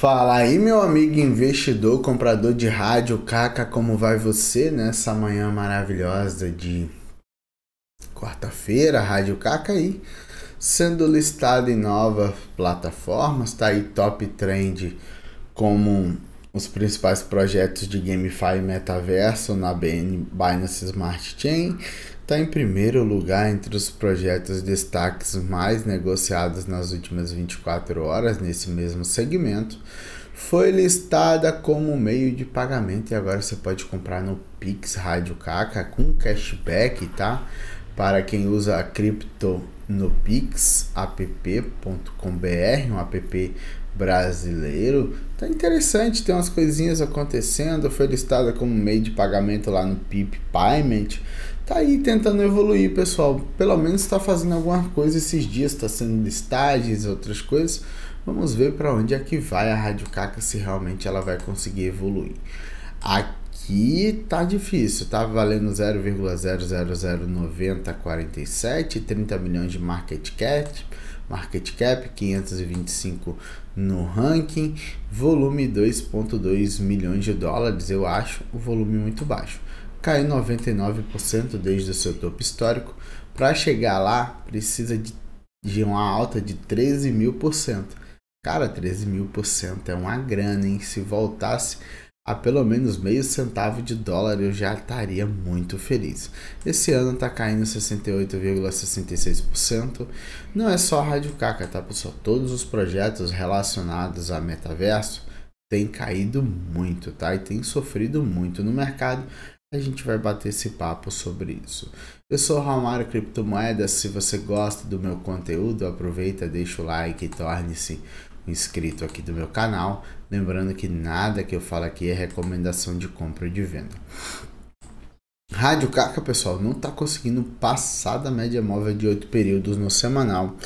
Fala aí, meu amigo investidor, comprador de rádio, Caca, como vai você nessa manhã maravilhosa de quarta-feira? Rádio Caca aí, sendo listado em novas plataformas, tá aí top trend como os principais projetos de GameFi e metaverso na Binance Smart Chain. Está em primeiro lugar entre os projetos destaques mais negociados nas últimas 24 horas nesse mesmo segmento. Foi listada como meio de pagamento e agora você pode comprar no Pix Rádio Caca com cashback, tá? Para quem usa a cripto no Pix, app.com.br, um app brasileiro. Tá interessante, tem umas coisinhas acontecendo. Foi listada como meio de pagamento lá no Pip Payment tá aí tentando evoluir, pessoal. Pelo menos está fazendo alguma coisa esses dias, está sendo listagens, outras coisas. Vamos ver para onde é que vai a Rádio Caca, se realmente ela vai conseguir evoluir. Aqui tá difícil, tá valendo 0,0009047, 30 milhões de market cap, market cap 525 no ranking, volume 2.2 milhões de dólares, eu acho o volume muito baixo caiu 99% desde o seu topo histórico. Para chegar lá, precisa de, de uma alta de 13 mil por cento. Cara, 13 mil por cento é uma grana, hein? Se voltasse a pelo menos meio centavo de dólar, eu já estaria muito feliz. Esse ano está caindo 68,66%. Não é só a Rádio Caca, tá, pessoal? Todos os projetos relacionados a metaverso têm caído muito, tá? E têm sofrido muito no mercado a gente vai bater esse papo sobre isso. Eu sou Romário Criptomoedas. Se você gosta do meu conteúdo, aproveita, deixa o like e torne-se inscrito aqui do meu canal. Lembrando que nada que eu falo aqui é recomendação de compra ou de venda. Rádio Caca, pessoal, não está conseguindo passar da média móvel de 8 períodos no semanal.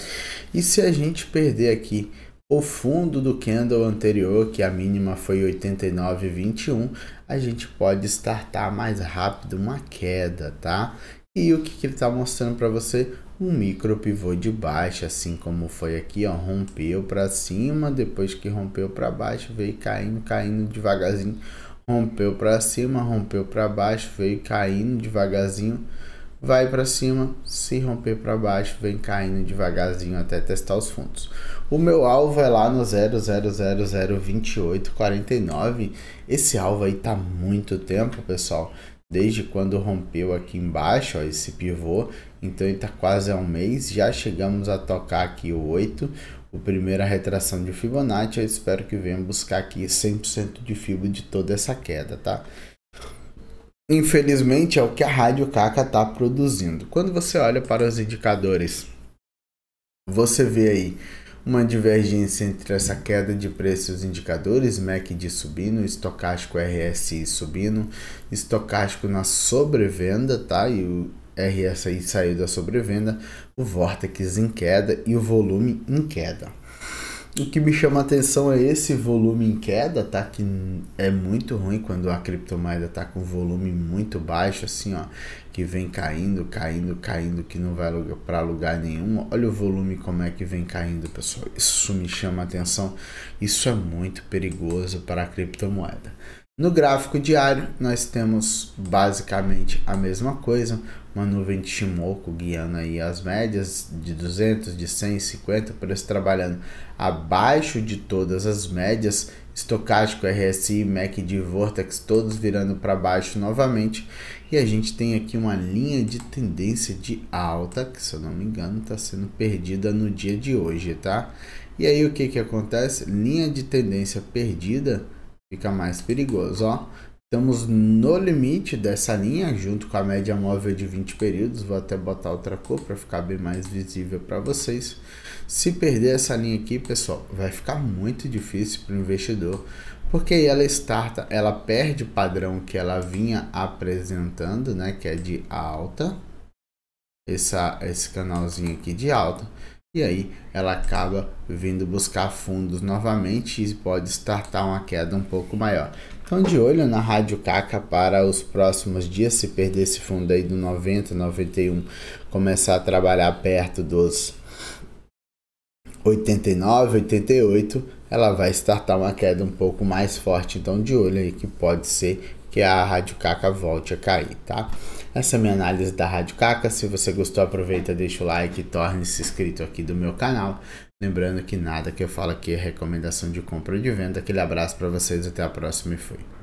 E se a gente perder aqui o fundo do candle anterior, que a mínima foi 89,21, a gente pode startar mais rápido uma queda, tá? E o que, que ele está mostrando para você? Um micro pivô de baixa, assim como foi aqui, ó, rompeu para cima, depois que rompeu para baixo, veio caindo, caindo devagarzinho, rompeu para cima, rompeu para baixo, veio caindo devagarzinho, vai para cima, se romper para baixo, vem caindo devagarzinho até testar os fundos. O meu alvo é lá no 0002849. Esse alvo aí tá muito tempo, pessoal. Desde quando rompeu aqui embaixo, ó, esse pivô. Então ele tá quase há um mês. Já chegamos a tocar aqui o 8, o primeira retração de Fibonacci. Eu espero que venha buscar aqui 100% de fibra de toda essa queda, tá? Infelizmente é o que a Rádio Caca está produzindo. Quando você olha para os indicadores, você vê aí uma divergência entre essa queda de preços indicadores, MACD subindo, estocástico RSI subindo, estocástico na sobrevenda, tá? E o RSI saiu da sobrevenda, o Vortex em queda e o volume em queda. O que me chama a atenção é esse volume em queda, tá? Que é muito ruim quando a criptomoeda tá com volume muito baixo, assim, ó, que vem caindo, caindo, caindo, que não vai para lugar nenhum. Olha o volume como é que vem caindo, pessoal. Isso me chama a atenção. Isso é muito perigoso para a criptomoeda. No gráfico diário, nós temos basicamente a mesma coisa, uma nuvem de Shimoku guiando aí as médias de 200, de 150, preço trabalhando abaixo de todas as médias, estocástico, RSI, MACD, Vortex, todos virando para baixo novamente, e a gente tem aqui uma linha de tendência de alta, que se eu não me engano está sendo perdida no dia de hoje, tá? E aí o que que acontece? Linha de tendência perdida fica mais perigoso, ó. Estamos no limite dessa linha, junto com a média móvel de 20 períodos. Vou até botar outra cor para ficar bem mais visível para vocês. Se perder essa linha aqui, pessoal, vai ficar muito difícil para o investidor, porque ela starta, ela perde o padrão que ela vinha apresentando, né, que é de alta. Essa, esse canalzinho aqui de alta e aí ela acaba vindo buscar fundos novamente e pode startar uma queda um pouco maior. Então de olho na Rádio Caca para os próximos dias, se perder esse fundo aí do 90, 91, começar a trabalhar perto dos 89, 88, ela vai startar uma queda um pouco mais forte. Então, de olho aí que pode ser que a Rádio Caca volte a cair, tá? Essa é minha análise da Rádio Caca. Se você gostou, aproveita, deixa o like e torne-se inscrito aqui do meu canal. Lembrando que nada que eu falo aqui é recomendação de compra ou de venda. Aquele abraço para vocês, até a próxima e fui.